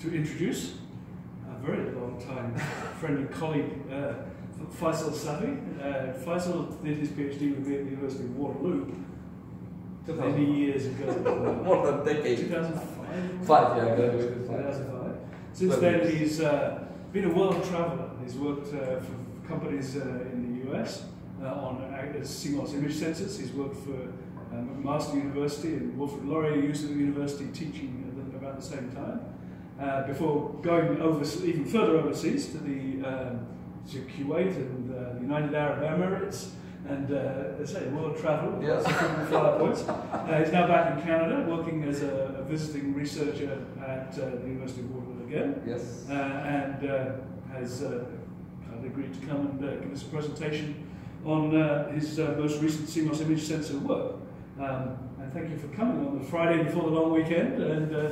to introduce a very long time friend and colleague, uh, Fayçal Saffih. Uh, Fayçal did his PhD with me at the University of Waterloo many years ago. More than a decade. 2005? Five, yeah, I 2005. Since then, he's uh, been a world traveler. He's worked uh, for companies uh, in the US uh, on CMOS image sensors. He's worked for um, McMaster University and Wilfrid Laurier University teaching at the, about the same time. Uh, before going over, even further overseas to the um, to Kuwait and uh, the United Arab Emirates, and uh, say, world travel, Yes. Uh, he's now back in Canada, working as a, a visiting researcher at uh, the University of Waterloo again, Yes. uh, and uh, has uh, agreed to come and uh, give us a presentation on uh, his uh, most recent CMOS image sensor work. Um, and thank you for coming on the Friday before the long weekend and, uh,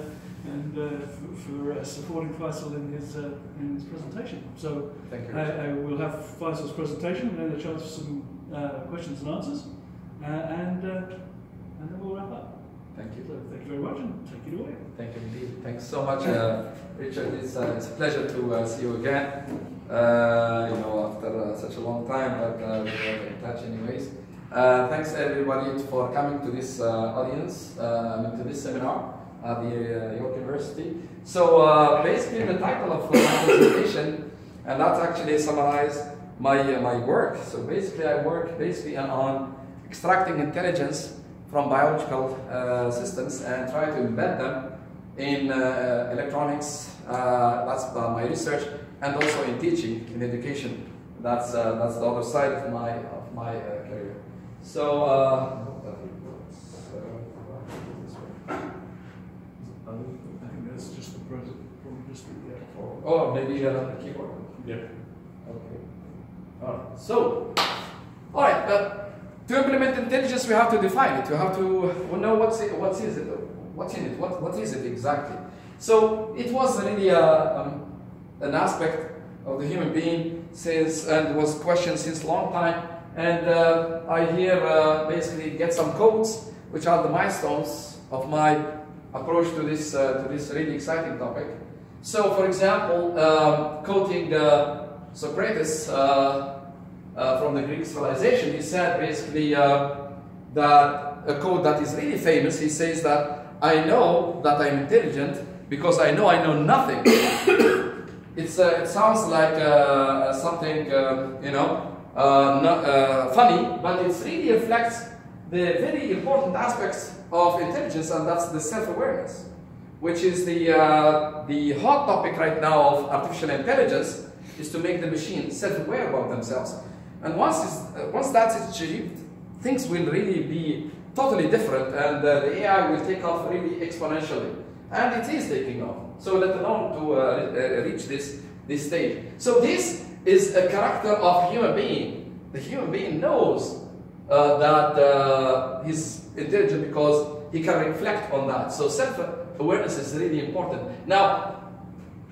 and uh, for, for uh, supporting Fayçal in his, uh, in his presentation. So Thank you. I, I will have Fayçal's presentation and then a chance for some uh, questions and answers. Uh, and, uh, and then we'll wrap up. Thank you. So thank you very much and take it away. Thank you indeed. Thanks so much, uh, Richard. It's, uh, it's a pleasure to uh, see you again. Uh, you know, after uh, such a long time, but uh, we were in touch anyways. Uh, thanks everybody for coming to this uh, audience, uh, I mean to this seminar at the uh, York University. So uh, basically, the title of my presentation, and that's actually summarize my uh, my work. So basically, I work basically on extracting intelligence from biological uh, systems and try to embed them in uh, electronics. Uh, that's uh, my research, and also in teaching, in education. That's uh, that's the other side of my of my uh, career. So. Uh, I think that's just the present, probably just the, uh, or maybe uh, keyboard. yeah. Okay. Alright. So, all right. But to implement intelligence, we have to define it. We have to know what's it, what is it, what's in it, what, what is it exactly. So it was really a, um, an aspect of the human being since and was questioned since long time. And uh, I here uh, basically get some codes, which are the milestones of my approach to this uh, to this really exciting topic. So, for example, um, quoting uh, Socrates uh, from the Greek civilization, he said basically uh, that a quote that is really famous. He says that I know that I'm intelligent because I know I know nothing. it's uh, it sounds like uh, something you know not, funny, but it really reflects the very important aspects of intelligence, and that's the self-awareness which is the, uh, the hot topic right now of artificial intelligence, is to make the machine self-aware about themselves. And once, uh, once that's achieved, things will really be totally different and uh, the AI will take off really exponentially. And it is taking off. So let alone to uh, uh, reach this, this stage. So this is a character of human being. The human being knows uh, that he's intelligent because he can reflect on that. So self-awareness is really important. Now,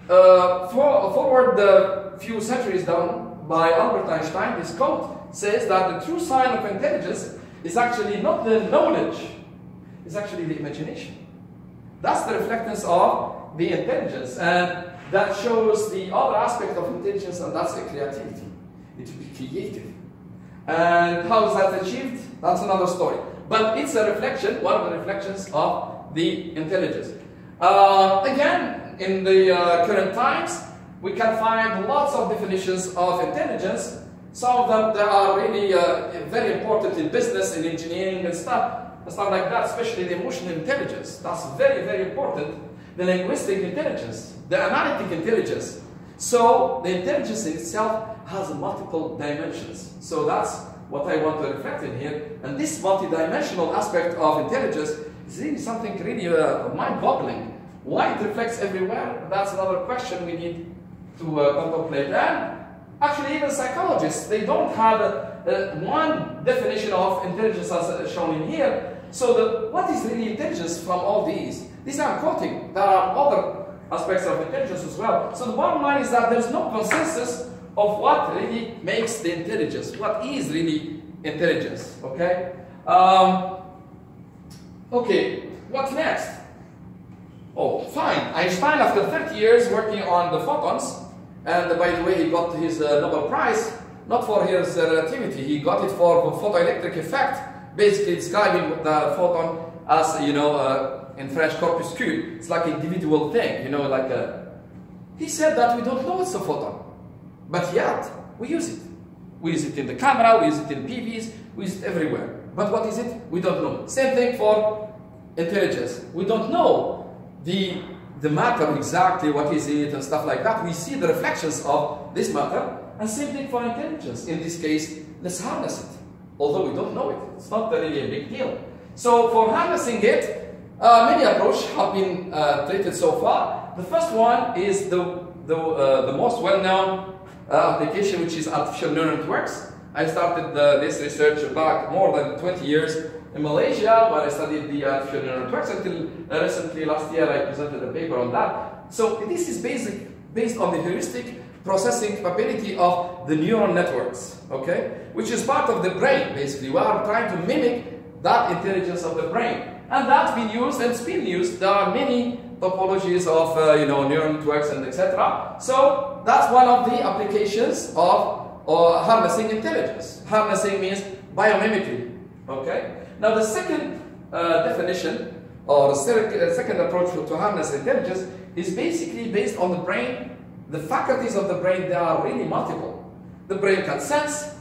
uh, for, forward a few centuries down by Albert Einstein, this quote says that the true sign of intelligence is actually not the knowledge, it's actually the imagination. That's the reflectance of the intelligence, and that shows the other aspect of intelligence, and that's the creativity. It to be creative. And how is that achieved? That's another story. But it's a reflection, one of the reflections of the intelligence. Uh, again, in the uh, current times, we can find lots of definitions of intelligence. Some of them that are really uh, very important in business, in engineering and stuff, and stuff like that, especially the emotional intelligence. That's very, very important. The linguistic intelligence, the analytic intelligence. So the intelligence in itself has multiple dimensions. So that's what I want to reflect in here. And this multidimensional aspect of intelligence is really something really uh, mind-boggling. Why it reflects everywhere? That's another question we need to uh, contemplate. And actually, even psychologists, they don't have uh, one definition of intelligence as shown in here. So the, what is really intelligence from all these? These I'm quoting. There are other aspects of intelligence as well. So the bottom line is that there's no consensus of what really makes the intelligence. What is really intelligence? Okay. Um, okay. What's next? Oh, fine. Einstein, after 30 years working on the photons, and by the way, he got his uh, Nobel Prize not for his uh, relativity, he got it for the photoelectric effect, basically describing the photon as, you know, uh, in French, corpuscule. It's like an individual thing, you know, like a... He said that we don't know it's a photon, but yet we use it. We use it in the camera, we use it in PVs, we use it everywhere. But what is it? We don't know. Same thing for intelligence. We don't know the, the matter exactly, what is it, and stuff like that. We see the reflections of this matter, and same thing for intelligence. In this case, let's harness it. Although we don't know it, it's not really a big deal. So for harnessing it, uh, many approaches have been uh, treated so far. The first one is the, the, uh, the most well-known uh, application, which is artificial neural networks. I started uh, this research back more than 20 years in Malaysia, where I studied the artificial neural networks until uh, recently, last year, I presented a paper on that. So this is basic, based on the heuristic processing capability of the neural networks, okay? Which is part of the brain, basically. We are trying to mimic that intelligence of the brain. And that's been used and it's been used. There are many topologies of, uh, you know, neural networks and etc. So that's one of the applications of uh, harnessing intelligence. Harnessing means biomimicry, okay? Now the second uh, definition or the second approach to harness intelligence is basically based on the brain the faculties of the brain, they are really multiple. The brain can sense,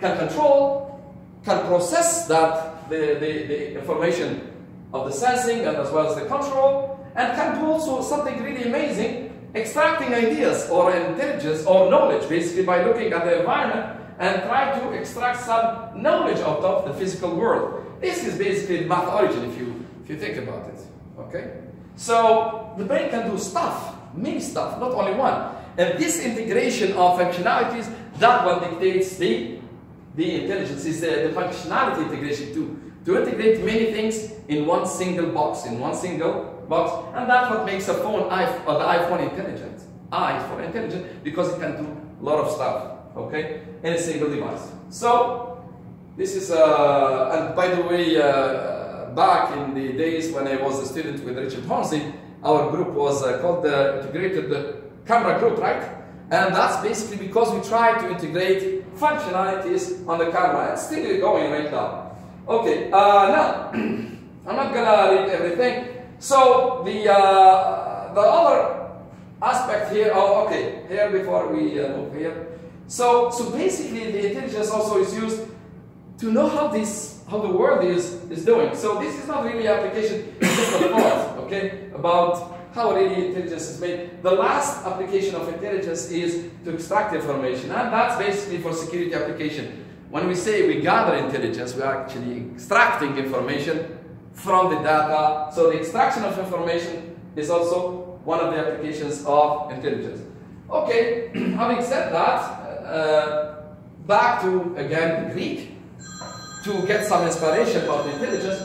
can control, can process that, the, the, the information of the sensing and as well as the control, and can do also something really amazing, extracting ideas or intelligence or knowledge, basically by looking at the environment and try to extract some knowledge out of the physical world. This is basically math origin if you, if you think about it, okay? So the brain can do stuff many stuff, not only one. And this integration of functionalities, that one dictates the, the intelligence, is the, the functionality integration too. To integrate many things in one single box, in one single box, and that's what makes a phone, or the iPhone intelligent. I for intelligent because it can do a lot of stuff, okay, in a single device. So, this is, uh, and by the way, uh, back in the days when I was a student with Richard Hornsey, our group was uh, called the Integrated Camera Group, right? And that's basically because we try to integrate functionalities on the camera. It's still going right now. Okay, uh, now, I'm not gonna read everything. So, the, uh, the other aspect here, oh, okay, here before we uh, move here. So, so basically the intelligence also is used to know how this, how the world is, is doing. So this is not really application, it's just a thought, okay, about how really intelligence is made. The last application of intelligence is to extract information, and that's basically for security application. When we say we gather intelligence, we are actually extracting information from the data. So the extraction of information is also one of the applications of intelligence. Okay, having said that, uh, back to, again, the Greek to get some inspiration about intelligence.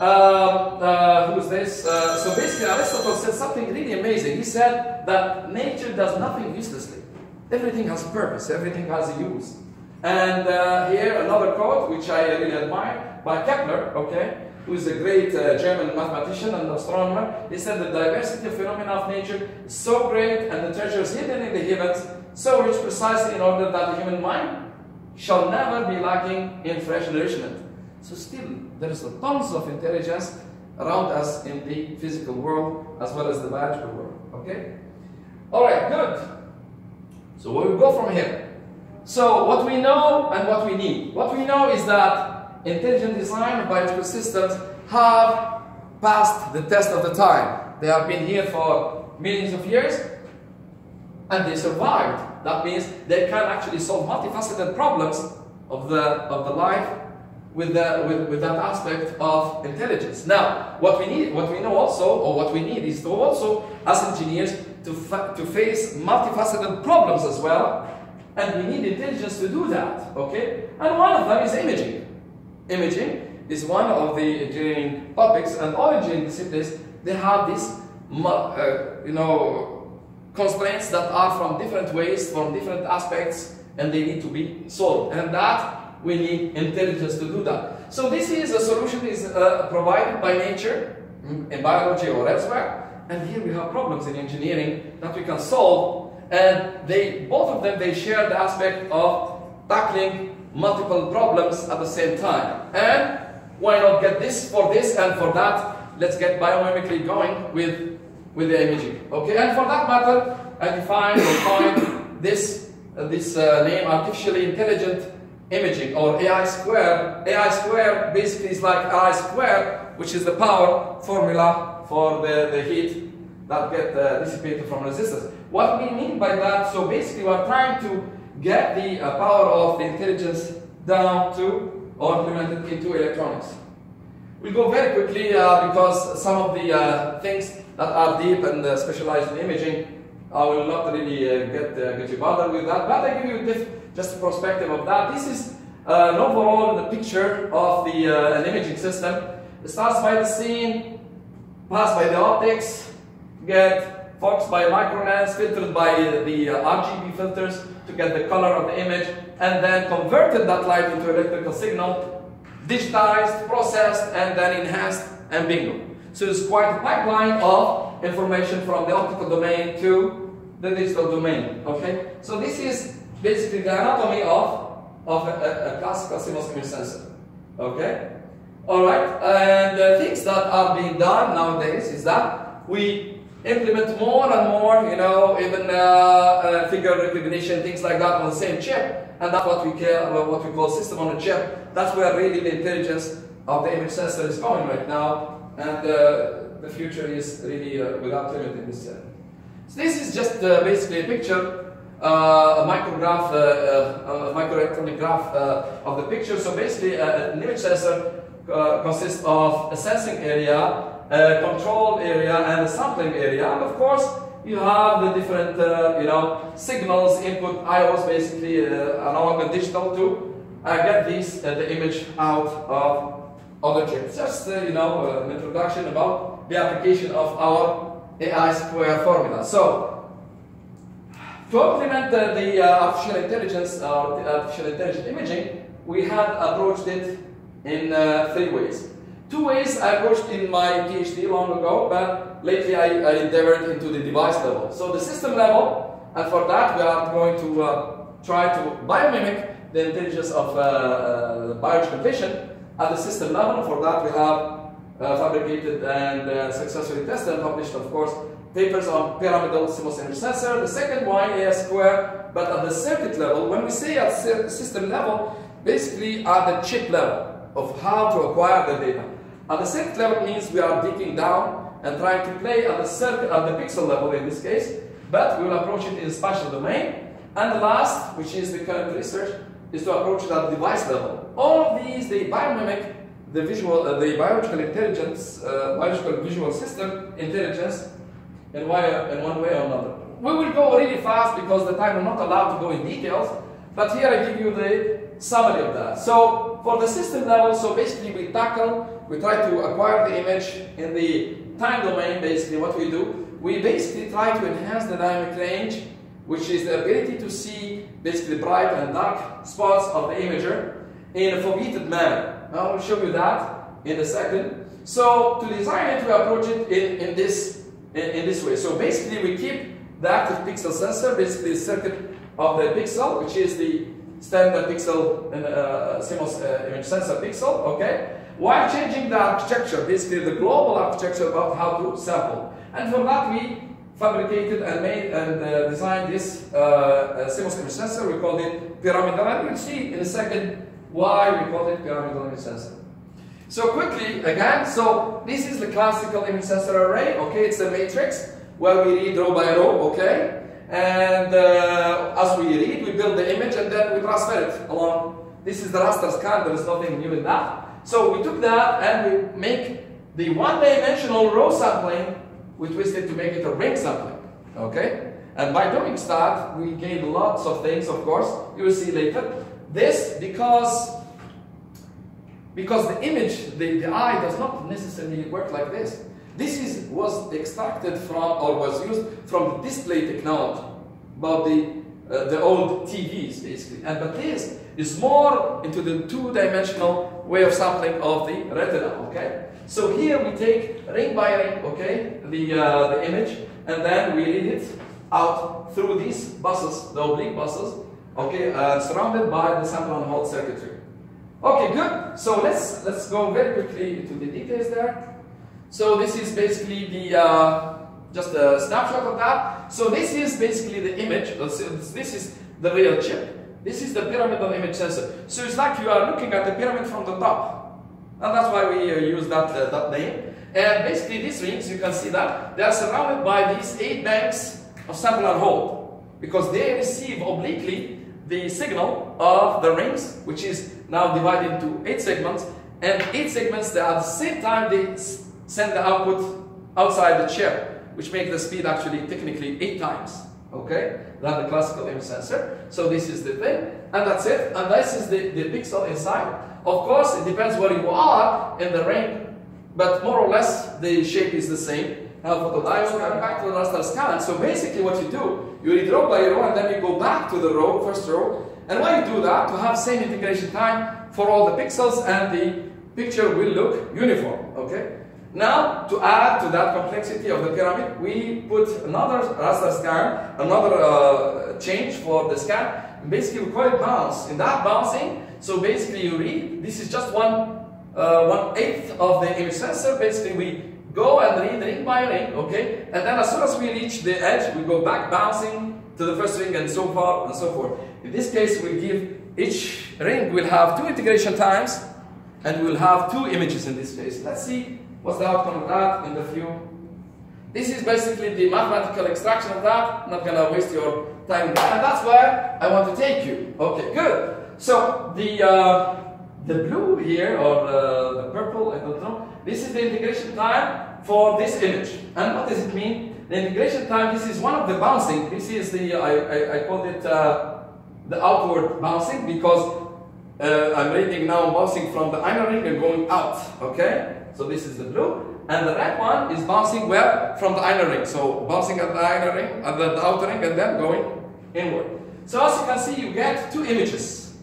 Um, uh, who's this? Uh, so basically, Aristotle said something really amazing. He said that nature does nothing uselessly. Everything has a purpose, everything has a use. And uh, here, another quote, which I really admire, by Kepler, okay, who is a great uh, German mathematician and astronomer. He said the diversity of phenomena of nature is so great and the treasures hidden in the heavens so rich precisely in order that the human mind shall never be lacking in fresh nourishment. So still, there is tons of intelligence around us in the physical world as well as the biological world. Okay? Alright, good. So where we go from here? So what we know and what we need. What we know is that intelligent design of biological systems have passed the test of the time. They have been here for millions of years and they survived that means they can actually solve multifaceted problems of the, of the life with, the, with, with that aspect of intelligence. Now, what we need, what we know also, or what we need is to also, as engineers, to, to face multifaceted problems as well, and we need intelligence to do that, okay? And one of them is imaging. Imaging is one of the engineering topics, and all engineering disciplines, they have this, uh, you know, constraints that are from different ways, from different aspects, and they need to be solved. And that, we need intelligence to do that. So this is a solution is uh, provided by nature, mm, in biology or elsewhere. And here we have problems in engineering that we can solve. And they, both of them, they share the aspect of tackling multiple problems at the same time. And why not get this for this and for that? Let's get biomimicry going with, with the imaging. Okay, and for that matter, I define or coin this, uh, this uh, name artificially intelligent imaging or AI square. AI square basically is like I square, which is the power formula for the, the heat that get uh, dissipated from resistors. What we mean by that, so basically we're trying to get the uh, power of the intelligence down to or implemented into electronics. We'll go very quickly uh, because some of the uh, things that are deep and uh, specialized in imaging, I will not really uh, get, get you bothered with that, but I give you just a perspective of that. This is an overall picture of the an imaging system. It starts by the scene, passed by the optics, get focused by microlens, filtered by the uh, RGB filters to get the color of the image, and then converted that light into electrical signal, digitized, processed, and then enhanced, and bingo. So it's quite a pipeline of information from the optical domain to the digital domain, okay? So this is basically the anatomy of, of a, a, classical CMOS image sensor, okay? Alright, and the things that are being done nowadays is that we implement more and more, you know, even uh, uh, figure recognition, things like that on the same chip. And that's what we, care, uh, what we call system on a chip. That's where really the intelligence of the image sensor is going right now. And uh, the future is really uh, without limit in this sense. So this is just uh, basically a picture, a micrograph, a microelectronic graph of the picture. So basically an image sensor consists of a sensing area uh, control area and the sampling area. And of course, you have the different, uh, you know, signals, input IOs basically uh, analog and digital to uh, get these, uh, the image out of other chips. Just, uh, you know, uh, an introduction about the application of our AI square formula. So, to implement the artificial intelligence, artificial intelligence imaging, we had approached it in three ways. Two ways I approached in my PhD long ago, but lately I, I endeavored into the device level. So the system level, and for that we are going to uh, try to biomimic the intelligence of uh, uh, biological vision at the system level. For that we have uh, fabricated and uh, successfully tested and published, of course, papers on pyramidal CMOS image sensor. The second one, AI square, but at the circuit level. When we say at system level, basically at the chip level of how to acquire the data. At the second level means we are digging down and trying to play at the circuit, at the pixel level in this case, but we will approach it in spatial domain. And the last, which is the current research, is to approach it at the device level. All of these, they biomimic the visual, uh, the biological intelligence, uh, biological visual system intelligence in, way, in one way or another. We will go really fast because the time will not allowed to go in details, but here I give you the summary of that. So for the system level, so basically we tackle we try to acquire the image in the time domain, basically what we do. We basically try to enhance the dynamic range, which is the ability to see basically bright and dark spots of the imager in a foveated manner. I will show you that in a second. So to design it, we approach it in, in this in, in, this way. So basically we keep the active pixel sensor, basically the circuit of the pixel, which is the standard pixel and uh, CMOS uh, image sensor pixel, okay? While changing the architecture, basically the global architecture about how to sample. And for that we fabricated and made and uh, designed this uh, CMOS image sensor. We called it pyramidal, and we'll see in a second why we call it pyramidal image sensor. So quickly, again, so this is the classical image sensor array, okay, it's a matrix where we read row by row, okay, and uh, as we read, we build the image and then we transfer it along. This is the raster scan, there is nothing new in that. So we took that and we make the one-dimensional row sampling, we twisted to make it a ring sampling. Okay? And by doing that, we gain lots of things, of course. You will see later. This because because the image, the, the eye does not necessarily work like this. This is was extracted from or was used from the display technology about the uh, the old TVs basically. And but this is more into the two-dimensional way of sampling of the retina, okay? So here we take ring by ring, okay, the, uh, the image, and then we read it out through these buses, the oblique buses, okay, uh, surrounded by the sample and hold circuitry. Okay, good. So let's let's go very quickly into the details there. So this is basically the uh, just a snapshot of that. So this is basically the image. This is the real chip. This is the pyramidal image sensor. So it's like you are looking at the pyramid from the top. And that's why we uh, use that, uh, that name. And basically these rings, you can see that, they are surrounded by these eight banks of sample and hold. Because they receive obliquely the signal of the rings, which is now divided into eight segments. And eight segments that at the same time they send the output outside the chip, which makes the speed actually technically eight times okay, than the classical image sensor. So this is the thing, and that's it. And this is the, the pixel inside. Of course, it depends where you are in the ring, but more or less the shape is the same. Now photodiode, coming back to the raster scan. So basically what you do, you read row by row and then you go back to the row, first row. And why you do that? To have same integration time for all the pixels and the picture will look uniform, okay? Now, to add to that complexity of the pyramid, we put another raster scan, another uh, change for the scan. Basically, we call it bounce. In that bouncing, so basically you read, this is just one, uh, one eighth of the image sensor. Basically, we go and read ring by ring, okay? And then as soon as we reach the edge, we go back bouncing to the first ring and so far and so forth. In this case, we give each ring will have two integration times and we'll have two images in this case. Let's see What's the outcome of that in the few? This is basically the mathematical extraction of that. I'm not gonna waste your time. And that's where I want to take you. Okay, good. So the uh, the blue here or the, the purple, I don't know. This is the integration time for this image. And what does it mean? The integration time. This is one of the bouncing. This is the I I, I called it uh, the outward bouncing because uh, I'm reading now bouncing from the inner ring and going out. Okay. So this is the blue. And the red one is bouncing where? From the inner ring. So bouncing at the inner ring, at the, the outer ring, and then going inward. So as you can see, you get two images.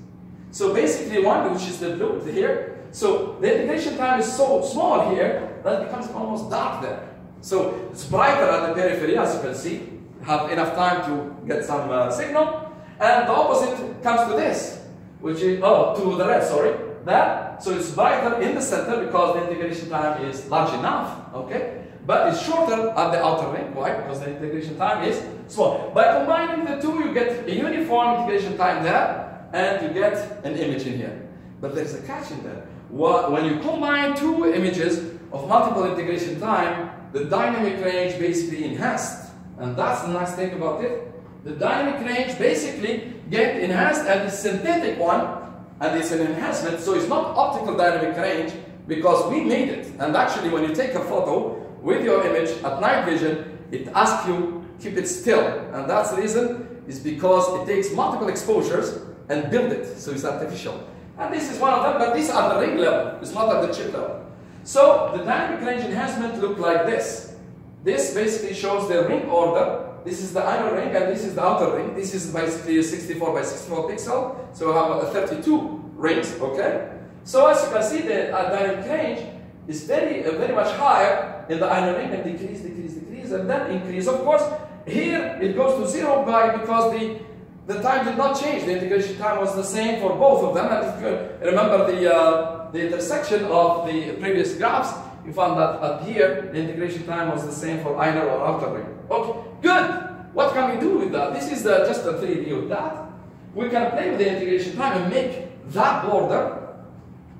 So basically one, which is the blue here. So the integration time is so small here that it becomes almost dark there. So it's brighter at the periphery, as you can see. Have enough time to get some uh, signal. And the opposite comes to this, which is, oh, to the red, sorry. That, so it's brighter in the center because the integration time is large enough, okay? But it's shorter at the outer ring. Why? Because the integration time is small. By combining the two, you get a uniform integration time there, and you get an image in here. But there's a catch in there. When you combine two images of multiple integration time, the dynamic range basically enhanced. And that's the nice thing about it. The dynamic range basically get enhanced and the synthetic one and it's an enhancement, so it's not optical dynamic range because we made it. And actually, when you take a photo with your image at night vision, it asks you keep it still, and that's the reason is because it takes multiple exposures and build it, so it's artificial. And this is one of them, but these are the ring level, it's not at the chip level. So the dynamic range enhancement look like this. This basically shows the ring order this is the inner ring and this is the outer ring. This is basically a 64 by 64 pixel. So we have a 32 rings, okay? So as you can see, the uh, range is very, uh, very much higher in the inner ring and decrease, decrease, decrease, and then increase. Of course, here it goes to zero by because the the time did not change. The integration time was the same for both of them. And if you remember the uh, the intersection of the previous graphs, you found that up here the integration time was the same for inner or outer ring. Okay, good. What can we do with that? This is the, just a 3D of that. We can play with the integration time and make that border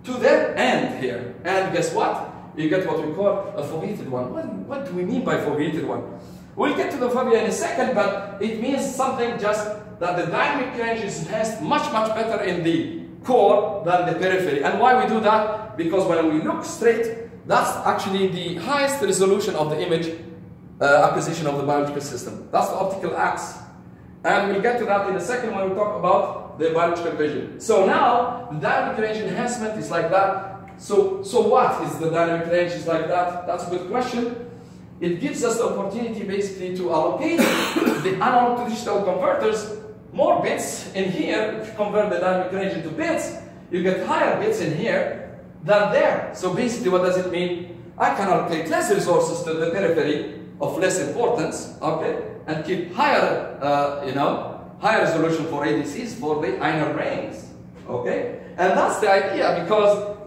to the end here. And guess what? You get what we call a foveated one. What, what do we mean by foveated one? We'll get to the fovea in a second, but it means something just that the dynamic range is enhanced much, much better in the core than the periphery. And why we do that? Because when we look straight, that's actually the highest resolution of the image uh, acquisition of the biological system. That's the optical axe. And we'll get to that in a second when we talk about the biological vision. So now, the dynamic range enhancement is like that. So, so what is the dynamic range is like that? That's a good question. It gives us the opportunity basically to allocate the analog to digital converters more bits in here. If you convert the dynamic range into bits, you get higher bits in here than there. So basically what does it mean? I can allocate less resources to the periphery of less importance, okay, and keep higher, uh, you know, higher resolution for ADCs for the inner brains, okay? And that's the idea because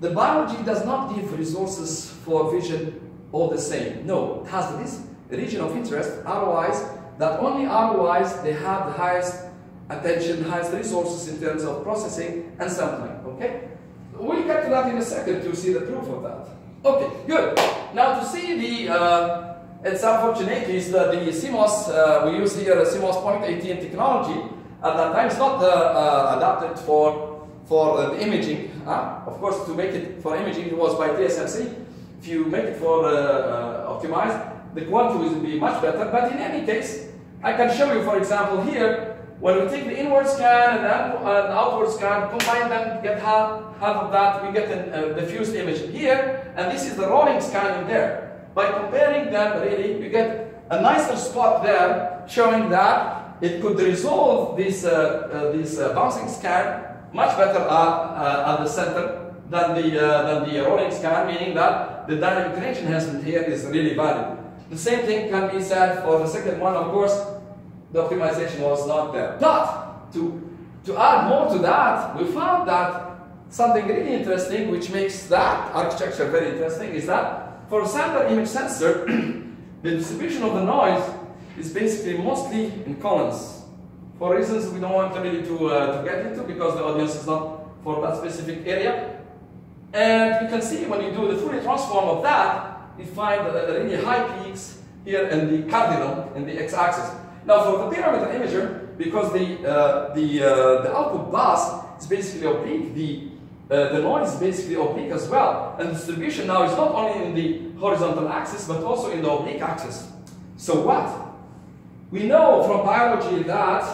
the biology does not give resources for vision all the same. No, it has this region of interest, ROIs, that only ROIs, they have the highest attention, highest resources in terms of processing and sampling, okay? We'll get to that in a second to see the proof of that. Okay, good. Now to see the, uh, it's unfortunate is that the CMOS, uh, we use here a CMOS point 18 technology, at that time it's not uh, uh adapted for, for uh, the imaging. Of course, to make it for imaging, it was by TSMC. If you make it for uh, optimized, the quality will be much better. But in any case, I can show you, for example, here, when we take the inward scan and the outward scan, combine them, get half, half of that, we get a diffused image here, and this is the rolling scan in there. By comparing them, really, you get a nicer spot there, showing that it could resolve this, uh, uh, this uh, bouncing scan much better at, at the center than the, than the rolling scan, meaning that the dynamic range enhancement here is really valuable. The same thing can be said for the second one, of course, the optimization was not there. But to, to add more to that, we found that something really interesting which makes that architecture very interesting is that for a standard image sensor, the distribution of the noise is basically mostly in columns. For reasons we don't want really to, uh, to get into because the audience is not for that specific area. And you can see when you do the Fourier transform of that, you find really high peaks here in the cardinal, in the x-axis. Now for the pyramidal imager, because the, uh, the, uh, the output bus is basically oblique, the, uh, the noise is basically oblique as well. And the distribution now is not only in the horizontal axis, but also in the oblique axis. So what? We know from biology that,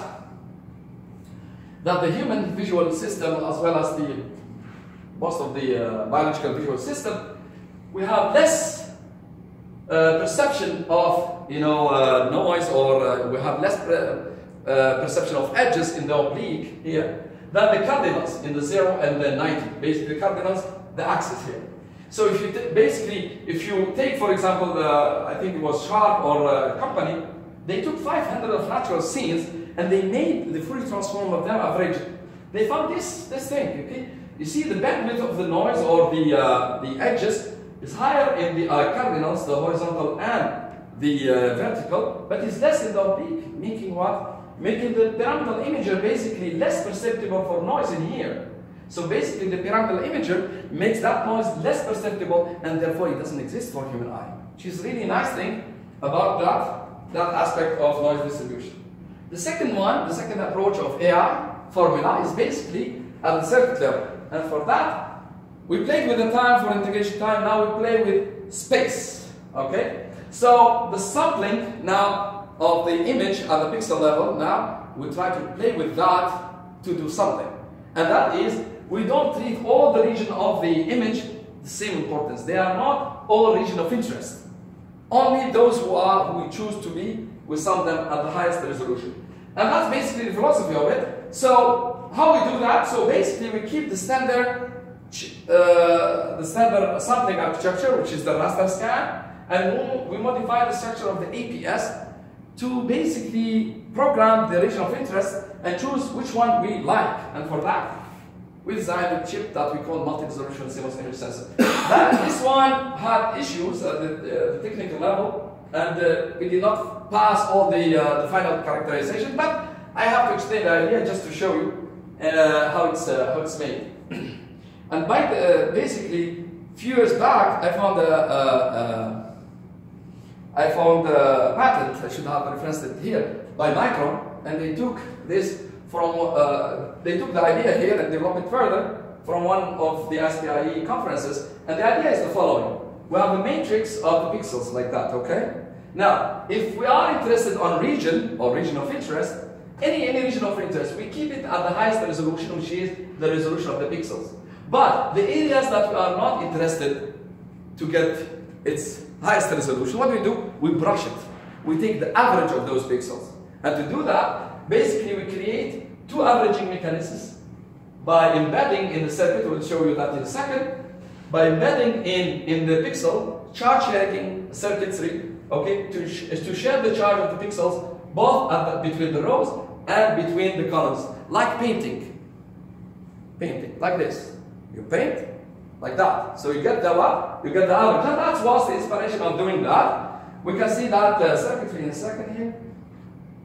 that the human visual system, as well as the most of the uh, biological visual system, we have less uh, perception of you know uh, noise or uh, we have less uh, perception of edges in the oblique here than the cardinals in the 0 and the 90. Basically the cardinals, the axis here. So if you basically, if you take for example, the, I think it was Sharp or company, they took 500 of natural scenes and they made the Fourier transform of them average. They found this, this thing, okay? You see the bandwidth of the noise or the, the edges is higher in the uh, cardinals, the horizontal and the uh, vertical, but it's less in the oblique, making what? Making the pyramidal imager basically less perceptible for noise in here. So basically the pyramidal imager makes that noise less perceptible and therefore it doesn't exist for human eye. Which is really nice thing about that, that aspect of noise distribution. The second one, the second approach of AI formula is basically at the circuit level. And for that, we played with the time for integration time, now we play with space. Okay? So the sampling now of the image at the pixel level, now we try to play with that to do something. And that is, we don't treat all the region of the image the same importance. They are not all region of interest. Only those who are who we choose to be, we sum them at the highest resolution. And that's basically the philosophy of it. So how we do that? So basically we keep the standard uh, the standard sampling architecture, which is the raster scan, and we modify the structure of the APS to basically program the region of interest and choose which one we like. And for that, we designed a chip that we call multi-resolution CMOS image sensor. But this one had issues at the, uh, the technical level, and uh, we did not pass all the, uh, the final characterization, but I have to explain the idea just to show you uh, how, it's, uh, how it's made. And by the, basically, few years back, I found a, a, a I found a patent, I should have referenced it here, by Micron, and they took this from, uh, they took the idea here and developed it further from one of the SPIE conferences, and the idea is the following. We have a matrix of the pixels like that, okay? Now, if we are interested on region, or region of interest, any, any region of interest, we keep it at the highest resolution, which is the resolution of the pixels. But the areas that we are not interested to get its highest resolution, what do we do? We brush it. We take the average of those pixels. And to do that, basically we create two averaging mechanisms by embedding in the circuit, we'll show you that in a second, by embedding in, in the pixel charge sharing circuitry, okay, to, to share the charge of the pixels both the, between the rows and between the columns, like painting. Painting, like this. You paint like that. So you get the what? You get the average. And that was the inspiration of doing that. We can see that uh, circuitry in a second here.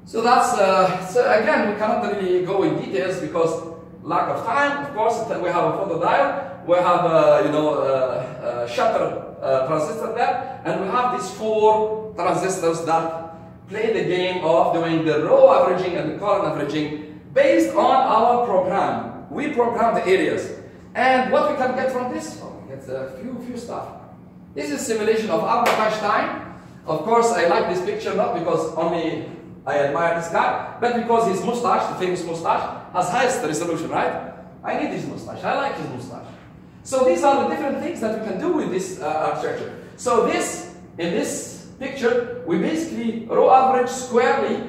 So that's, uh, so again, we cannot really go in details because lack of time. Of course, we have a photodiode, we have a, you know, a, a shutter uh, transistor there, and we have these four transistors that play the game of doing the row averaging and the column averaging based on our program. We program the areas. And what we can get from this? Oh, we get a few, few stuff. This is a simulation of Albert Einstein. Of course, I like this picture not because only I admire this guy, but because his mustache, the famous mustache, has highest resolution, right? I need his mustache. I like his mustache. So these are the different things that we can do with this uh, architecture. So this, in this picture, we basically row average squarely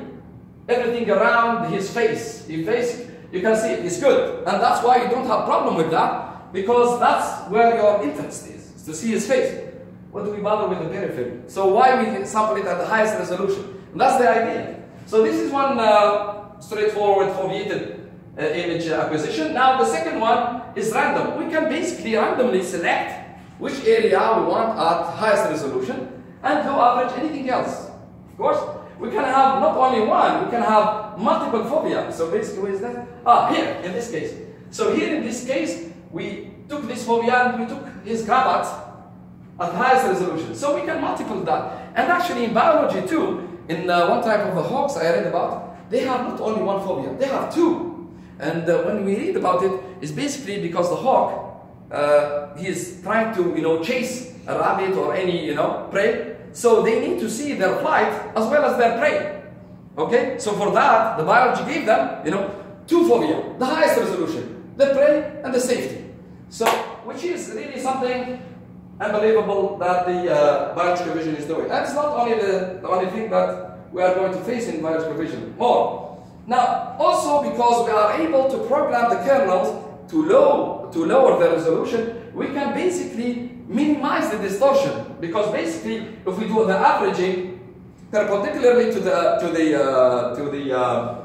everything around his face. His face, you can see it's good. And that's why you don't have problem with that, because that's where your interest is, is to see his face. What do we bother with the periphery? So why we sample it at the highest resolution? And that's the idea. So this is one uh, straightforward foveated uh, image acquisition. Now the second one is random. We can basically randomly select which area we want at highest resolution and go average anything else. Of course, we can have not only one, we can have multiple fovea. So basically, where is that? Ah, here, in this case. So here in this case, we took this fovea and we took his cravat at highest resolution. So we can multiple that. And actually in biology too, in uh, one type of the hawks I read about, they have not only one fovea, they have two. And uh, when we read about it, it's basically because the hawk, uh, he is trying to, you know, chase a rabbit or any, you know, prey. So they need to see their flight as well as their prey. Okay? So for that, the biology gave them, you know, two fovea, the highest resolution, the prey and the safety. So, which is really something unbelievable that the uh, biological vision is doing. And it's not only the, the only thing that we are going to face in biological vision. More. Now, also because we are able to program the kernels to, low, to lower the resolution, we can basically minimize the distortion. Because basically, if we do the averaging perpendicularly to the, to the, uh, to the, uh,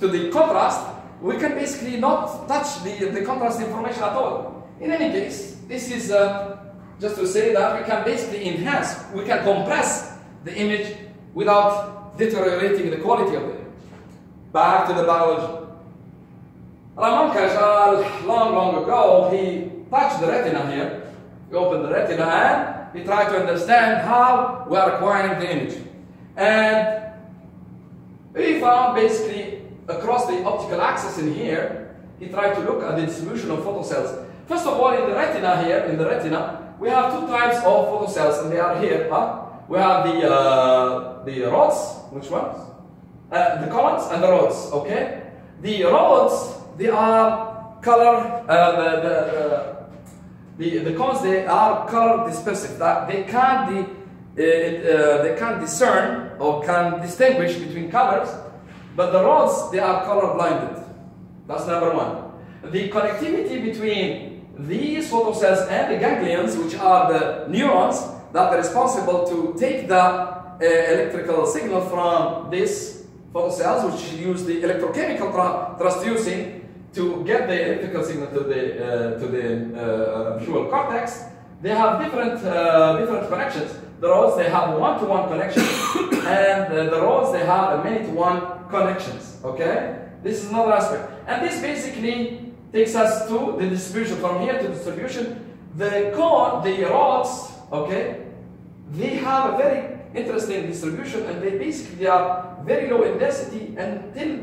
to the contrast, we can basically not touch the, the contrast information at all. In any case, this is uh, just to say that we can basically enhance, we can compress the image without deteriorating the quality of it. Back to the biology. Ramon Cajal, long, long ago, he touched the retina here. He open the retina and he tried to understand how we are acquiring the image. And he found basically across the optical axis in here, he tried to look at the distribution of photocells. First of all, in the retina here, in the retina, we have two types of photocells, and they are here. Huh? We have the uh, the rods, which ones? Uh, the cones and the rods, okay? The rods, they are color, uh, the, the, the, the, cones, they are color dispersive. That they can't, de, uh, they can't discern or can distinguish between colors, but the rods, they are color blinded. That's number one. The connectivity between these photocells and the ganglions, which are the neurons that are responsible to take the uh, electrical signal from these cells which use the electrochemical tra transducing to get the electrical signal to the uh, to the uh, visual cortex. They have different uh, different connections. The rods they have one-to-one -one connection, and uh, the rods they have a many-to-one connections. Okay, this is another aspect, and this basically takes us to the distribution from here to the distribution. The core, the rods, okay, they have a very interesting distribution and they basically are very low in density until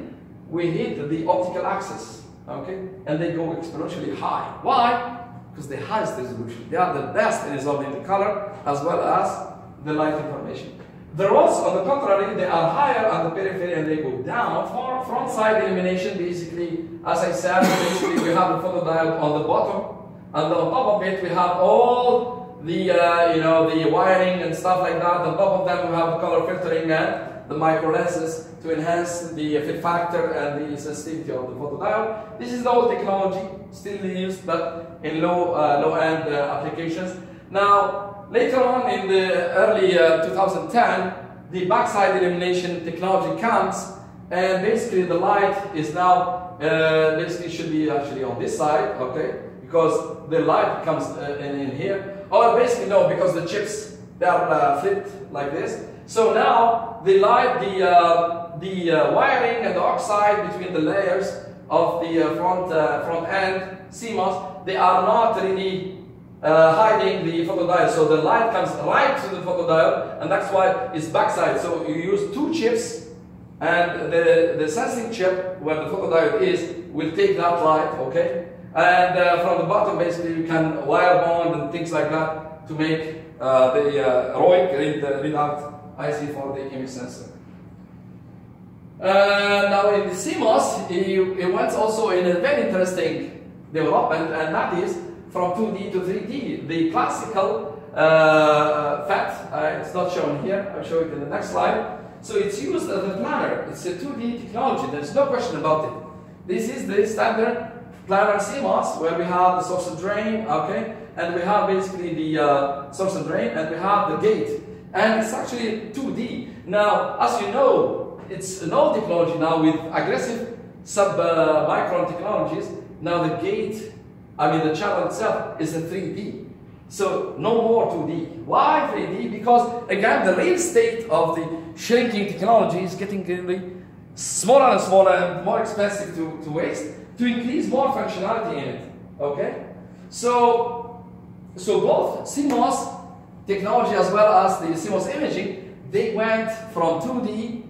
we hit the optical axis. Okay? And they go exponentially high. Why? Because the highest resolution. They are the best in resolving the color as well as the light information. The rods, on the contrary, they are higher on the periphery and they go down. For front side illumination, basically, as I said, basically we have the photodiode on the bottom, and on top of it we have all the uh, you know the wiring and stuff like that. On top of that, we have color filtering and the micro lenses to enhance the fill factor and the sensitivity of the photodiode. This is the old technology, still used, but in low, uh, low end uh, applications. Now, later on in the early uh, 2010, the backside illumination technology comes, and basically the light is now, uh, basically should be actually on this side, okay? Because the light comes uh, in, in here. Or basically no, because the chips, they are uh, flipped like this. So now the light, the, uh, the uh, wiring and the oxide between the layers of the uh, front, uh, front end CMOS, they are not really uh, hiding the photodiode. So the light comes right to the photodiode and that's why it's backside. So you use two chips and the, the sensing chip where the photodiode is will take that light, okay? And uh, from the bottom basically you can wire bond and things like that to make the uh, ROIC read, read out IC for the image sensor. Uh, now in the CMOS, it, it went also in a very interesting development, and that is from 2D to 3D. The classical uh, FET, uh, it's not shown here, I'll show it in the next slide. So it's used as a planar, it's a 2D technology, there's no question about it. This is the standard planar CMOS where we have the source and drain, okay, and we have basically the uh, source and drain, and we have the gate and it's actually 2D. Now, as you know, it's an old technology now with aggressive sub-micron technologies. Now the gate, I mean the channel itself is a 3D. So no more 2D. Why 3D? Because again, the real state of the shrinking technology is getting really smaller and smaller and more expensive to, to waste to increase more functionality in it. Okay? So, so both CMOS technology as well as the CMOS imaging, they went from 2D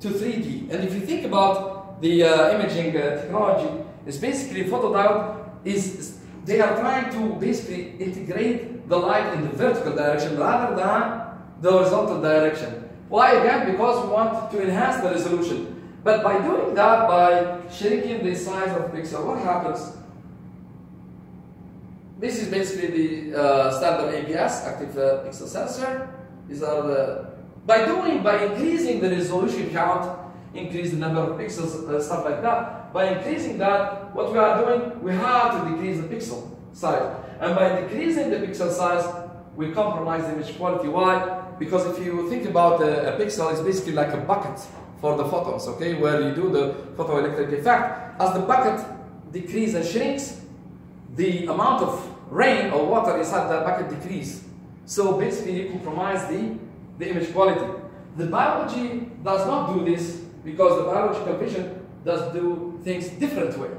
to 3D. And if you think about the uh, imaging uh, technology, it's basically photodiode is they are trying to basically integrate the light in the vertical direction rather than the horizontal direction. Why again? Because we want to enhance the resolution. But by doing that, by shrinking the size of the pixel, what happens? This is basically the uh, standard APS, active uh, pixel sensor. These are the, by doing, by increasing the resolution count, increase the number of pixels, uh, stuff like that. By increasing that, what we are doing, we have to decrease the pixel size. And by decreasing the pixel size, we compromise the image quality. Why? Because if you think about a, a pixel, it's basically like a bucket for the photons, okay, where you do the photoelectric effect. As the bucket decreases and shrinks, the amount of rain or water inside the bucket decrease. So basically you compromise the, the image quality. The biology does not do this because the biological vision does do things different way.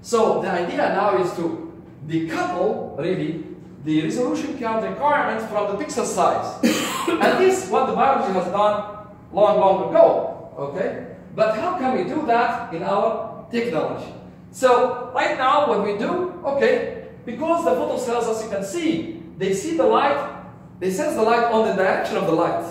So the idea now is to decouple really the resolution count requirements from the pixel size. and this is what the biology has done long, long ago. Okay? But how can we do that in our technology? So right now what we do, okay, because the photocells, as you can see, they see the light, they sense the light on the direction of the light.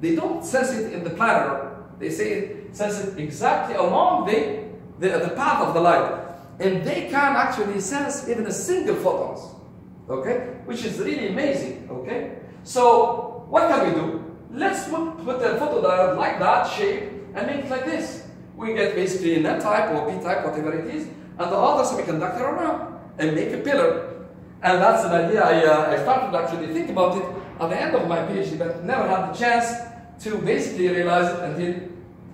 They don't sense it in the planar. They say sense it exactly along the, the, the path of the light. And they can actually sense even a single photons. Okay? Which is really amazing. Okay? So, what can we do? Let's put, put the photodiode like that shape and make it like this. We get basically an N-type or P-type, whatever it is, and the other semiconductor around and make a pillar. And that's an idea I, uh, I started actually think about it at the end of my PhD, but never had the chance to basically realize it until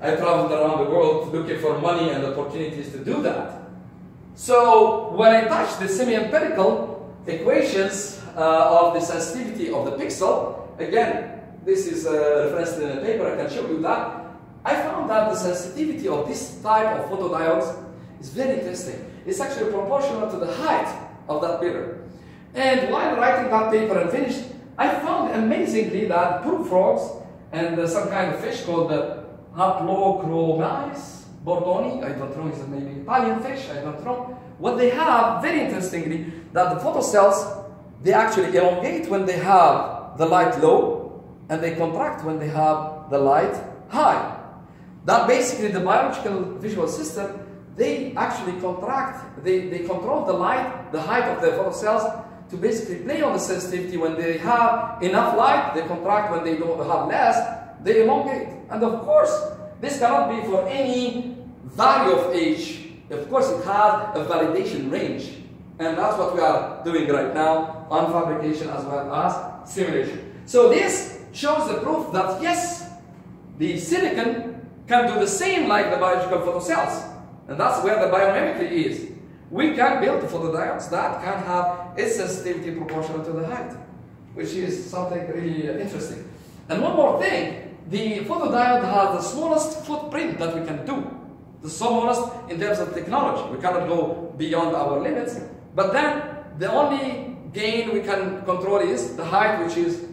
I traveled around the world looking for money and opportunities to do that. So when I touched the semi-empirical equations uh, of the sensitivity of the pixel, again, this is uh, referenced in a paper, I can show you that, I found that the sensitivity of this type of photodiodes is very interesting. It's actually proportional to the height of that pillar. And while writing that paper and finished, I found amazingly that poop frogs and uh, some kind of fish called the Haplochromis burtoni, I don't know, it's maybe Italian fish, I don't know. What they have, very interestingly, that the photocells, they actually elongate when they have the light low, and they contract when they have the light high. That basically the biological visual system they actually contract, they, they control the light, the height of the photocells to basically play on the sensitivity. When they have enough light, they contract. When they don't have less, they elongate. And of course, this cannot be for any value of h. Of course, it has a validation range. And that's what we are doing right now on fabrication as well as simulation. So this shows the proof that yes, the silicon can do the same like the biological photocells. And that's where the biomimicry is. We can build photodiodes that can have its sensitivity proportional to the height, which is something really uh, interesting. And one more thing, the photodiode has the smallest footprint that we can do. The smallest in terms of technology. We cannot go beyond our limits. But then the only gain we can control is the height, which is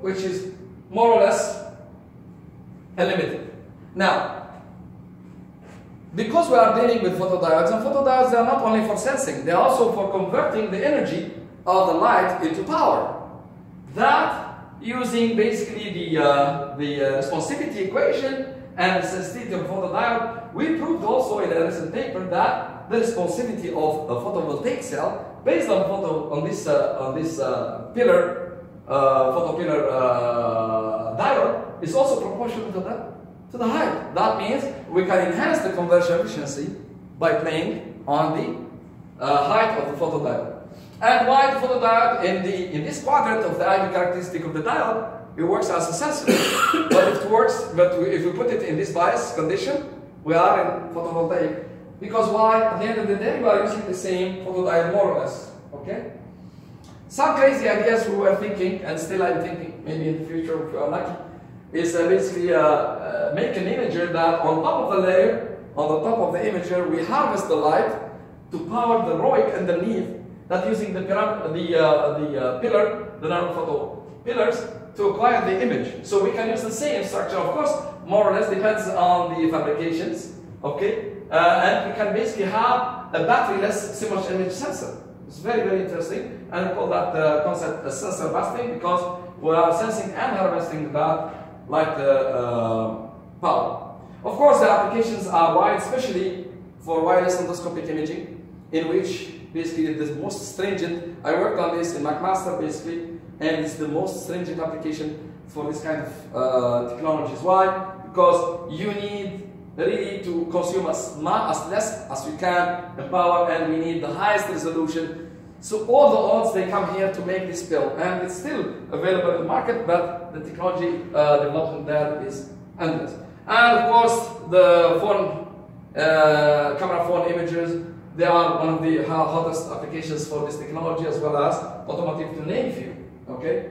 which is more or less unlimited. Now, because we are dealing with photodiodes, and photodiodes are not only for sensing, they are also for converting the energy of the light into power. That using basically the, uh, the uh, responsivity equation and the sensitivity of photodiode, we proved also in a recent paper that the responsivity of a photovoltaic cell, based on photo on this uh, on this uh, pillar, uh, photopillar uh, diode, is also proportional to the to the height. That means we can enhance the conversion efficiency by playing on the uh, height of the photodiode. And why the photodiode in the in this quadrant of the IV characteristic of the diode, it works as a sensor. but it works, but if we put it in this bias condition, we are in photovoltaic. Because why? At the end of the day, we are using the same photodiode more or less. Okay? Some crazy ideas we were thinking, and still I'm thinking, maybe in the future if we are lucky, is uh, basically uh, make an imager that on top of the layer, on the top of the imager, we harvest the light to power the ROIC underneath, that using the, pyram the, uh, the uh, pillar, the nanophoto pillars, to acquire the image. So we can use the same structure, of course, more or less depends on the fabrications, okay? Uh, and we can basically have a batteryless CMOS image sensor. It's very, very interesting, and we call that uh, concept uh, sensor busting because we are sensing and harvesting that like the uh, power. Of course, the applications are wide, especially for wireless endoscopic imaging, in which basically it is most stringent. I worked on this in McMaster basically, and it's the most stringent application for this kind of uh, technologies. Why? Because you need really to consume as, much, as less as we can in power, and we need the highest resolution. So all the odds they come here to make this pill, and it's still available in the market, but the technology uh, development there is endless. And of course, the phone, uh, camera phone images, they are one of the hottest applications for this technology, as well as automotive to name few. Okay.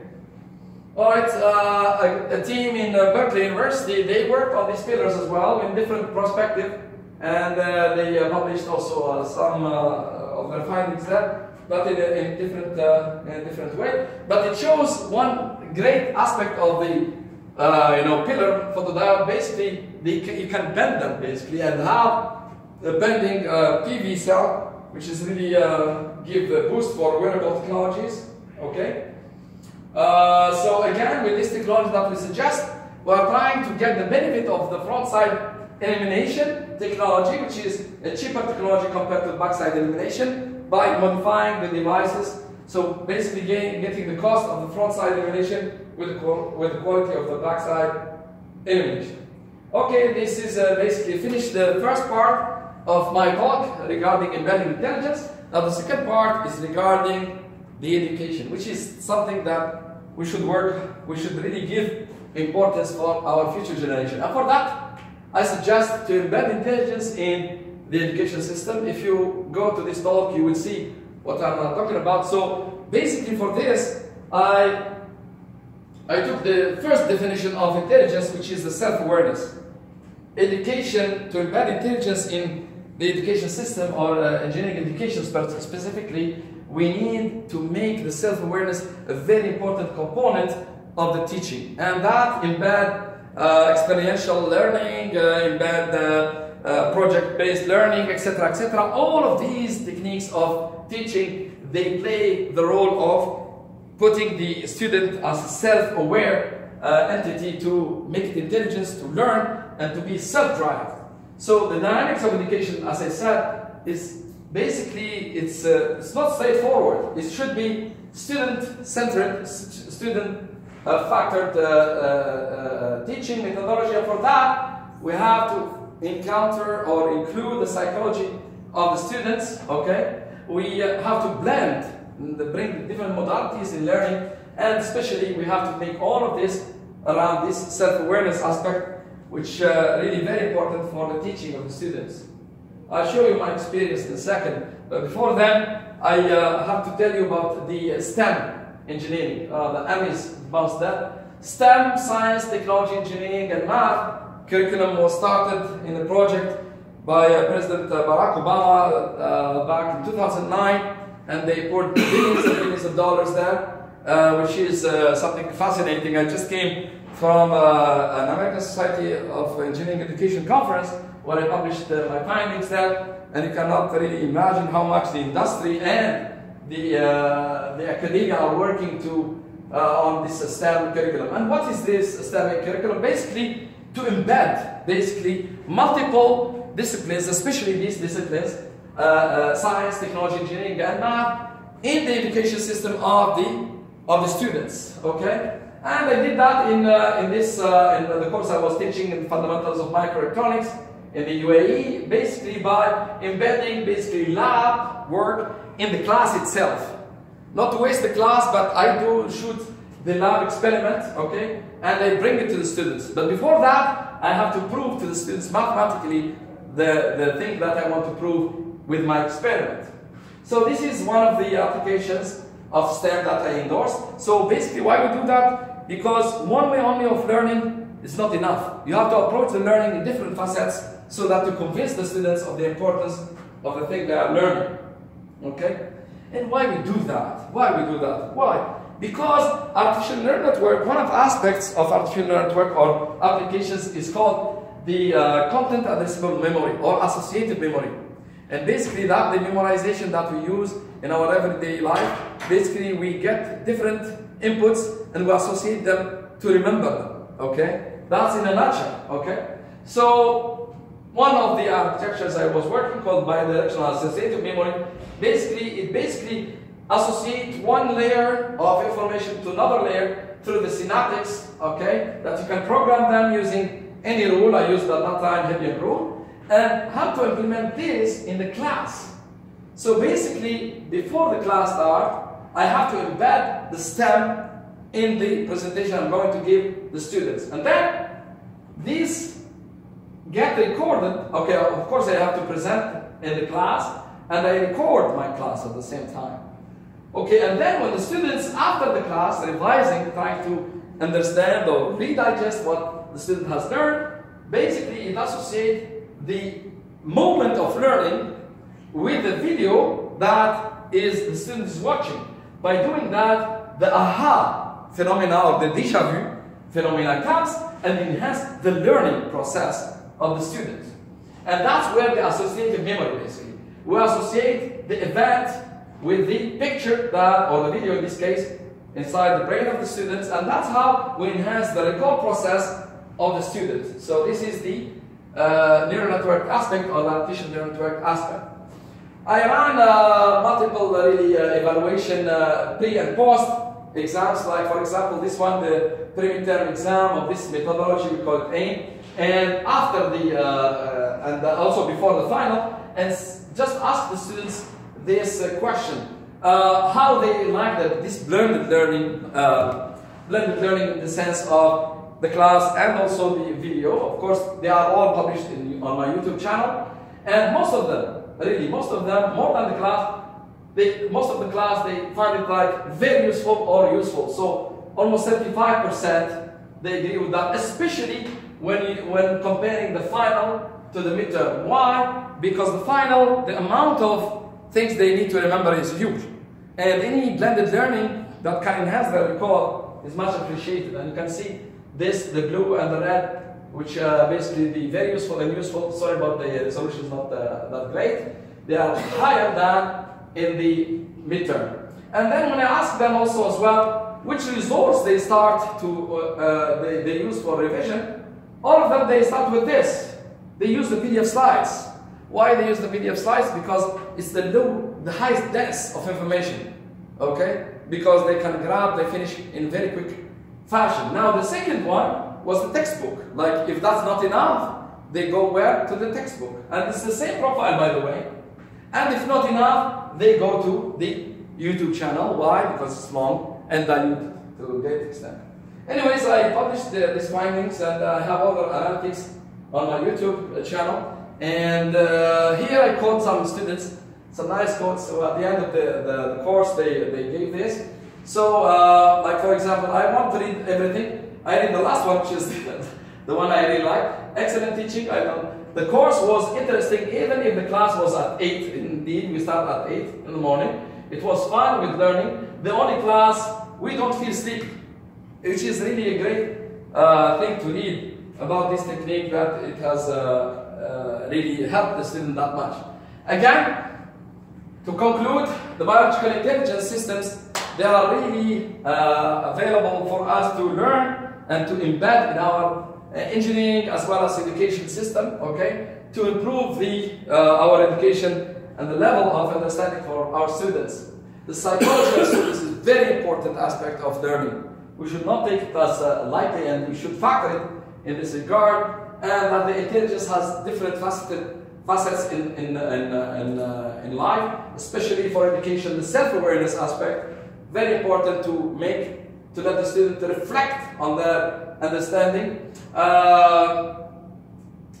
All right, uh, a, a, team in uh, Berkeley University, they worked on these pillars as well in different perspective, and uh, they uh, published also some of their findings there, but in a, in different uh, in a different way. But it shows one great aspect of the uh, you know pillar for the diode. Basically, you can bend them basically and have a bending uh, PV cell, which is really give a boost for wearable technologies. Okay. Uh, so again, with this technology that we suggest, we are trying to get the benefit of the front side illumination technology, which is a cheaper technology compared to backside illumination, by modifying the devices. So basically gain, getting the cost of the front side illumination with the, with the quality of the back side illumination. Okay, this is uh, basically finished the first part of my talk regarding embedding intelligence. Now the second part is regarding the education, which is something that we should work, we should really give importance for our future generation. And for that, I suggest to embed intelligence in the education system. If you go to this talk, you will see what I'm uh, talking about. So basically for this, I, I took the first definition of intelligence, which is the self-awareness. Education, to embed intelligence in the education system or uh, engineering education specifically, we need to make the self-awareness a very important component of the teaching. And that embed uh, experiential learning, uh, embed uh, project-based learning, etc., etc. All of these techniques of teaching, they play the role of putting the student as a self-aware uh, entity to make it intelligence, to learn, and to be self-drive. So the dynamics of education, as I said, is basically it's, uh, it's not straightforward. It should be student-centered, student a factored uh, uh, teaching methodology. And for that, we have to encounter or include the psychology of the students, okay? We uh, have to blend, bring different modalities in learning, and especially we have to make all of this around this self-awareness aspect, which uh, really very important for the teaching of the students. I'll show you my experience in a second, but before then, I uh, have to tell you about the STEM engineering. Uh, the M is about that. STEM, science, technology, engineering, and math curriculum was started in a project by uh, President uh, Barack Obama uh, back in 2009, and they poured billions and billions of dollars there, uh, which is uh, something fascinating. I just came from an American Society of Engineering Education conference where I published my findings there, and you cannot really imagine how much the industry and the, the academia are working to uh, on this STEM curriculum. And what is this STEM curriculum? Basically, to embed basically multiple disciplines, especially these disciplines, uh, uh, science, technology, engineering, and math, in the education system of the of the students. Okay, and I did that in uh, in this uh, in the course I was teaching in fundamentals of microelectronics in the UAE, basically by embedding basically lab work in the class itself. Not to waste the class, but I do shoot the lab experiment, okay, and I bring it to the students. But before that, I have to prove to the students mathematically the, the thing that I want to prove with my experiment. So this is one of the applications of STEM that I endorse. So basically why we do that? Because one way only of learning is not enough. You have to approach the learning in different facets so that to convince the students of the importance of the thing they are learning. Okay? And why we do that? Why we do that? Why? Because artificial neural network, one of aspects of artificial neural network or applications is called the uh, content addressable memory or associative memory. And basically that, the memorization that we use in our everyday life, basically we get different inputs and we associate them to remember them, okay? That's in a nutshell, okay? So, one of the architectures I was working called bidirectional associative memory Basically, it basically associates one layer of information to another layer through the synaptics, okay, that you can program them using any rule. I used at that time Hebbian rule. And how to implement this in the class. So basically, before the class start, I have to embed the STEM in the presentation I'm going to give the students. And then these get recorded. Okay, of course I have to present in the class, and I record my class at the same time. Okay, and then when the students after the class revising, trying to understand or redigest what the student has learned, basically it associates the moment of learning with the video that is the student is watching. By doing that, the aha phenomena or the deja vu phenomena comes and enhance the learning process of the student. And that's where the associative memory basically we associate the event with the picture that, or the video in this case, inside the brain of the students, and that's how we enhance the recall process of the students. So this is the uh, neural network aspect or the artificial neural network aspect. I ran uh, multiple uh, really uh, evaluation uh, pre and post exams, like for example this one, the pre-midterm exam of this methodology, we call it AIM, and after the, uh, and also before the final, and just ask the students this uh, question. Uh, how they like that this blended learning, uh, blended learning in the sense of the class and also the video. Of course, they are all published in, on my YouTube channel. And most of them, really, most of them, more than the class, they, most of the class, they find it like very useful or useful. So almost 75% they agree with that, especially when, you, when comparing the final to the midterm. Why? Because the final, the amount of things they need to remember is huge. And any blended learning that can enhance their recall is much appreciated. And you can see this, the blue and the red, which are basically the very useful and useful. Sorry about the resolution is not uh, that great. They are higher than in the midterm. And then when I ask them also as well, which resource they start to, uh, uh, they, they use for revision, all of them, they start with this. They use the PDF slides. Why they use the PDF slides? Because it's the low, the highest depth of information. Okay? Because they can grab, they finish in very quick fashion. Now the second one was the textbook. Like if that's not enough, they go where? To the textbook. And it's the same profile by the way. And if not enough, they go to the YouTube channel. Why? Because it's long and dilute to a great. Anyways, I published uh, these findings and I have other analytics on my YouTube uh, channel. And uh, here I quote some students, some nice quotes. So at the end of the, the, the course, they, they gave this. So, uh, like for example, I want to read everything. I read the last one, which is the one I really like. Excellent teaching. I. The course was interesting, even if the class was at 8. Indeed, we start at 8 in the morning. It was fun with learning. The only class, we don't feel sleepy, which is really a great uh, thing to read about this technique that it has uh, uh, really helped the student that much. Again, to conclude, the biological intelligence systems, they are really uh, available for us to learn and to embed in our uh, engineering as well as education system, okay, to improve the, uh, our education and the level of understanding for our students. The psychology of students is a very important aspect of learning. We should not take it as uh, lightly and we should factor it in this regard and that the intelligence has different facets in, in, in, uh, in, uh, in life, especially for education, the self-awareness aspect, very important to make, to let the student reflect on their understanding. Uh,